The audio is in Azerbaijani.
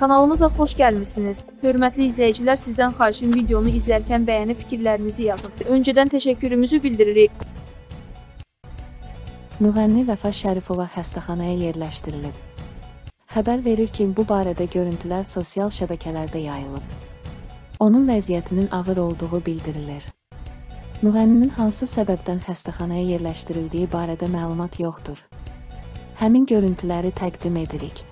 Kanalımıza xoş gəlmisiniz. Hörmətli izləyicilər, sizdən xahişim videonu izlərkən bəyənib fikirlərinizi yazın. Öncədən təşəkkürümüzü bildiririk. Müğənni Vəfa Şərifova xəstəxanaya yerləşdirilib. Xəbər verir ki, bu barədə görüntülər sosial şəbəkələrdə yayılıb. Onun vəziyyətinin ağır olduğu bildirilir. Müğənninin hansı səbəbdən xəstəxanaya yerləşdirildiyi barədə məlumat yoxdur. Həmin görüntüləri təqdim edirik.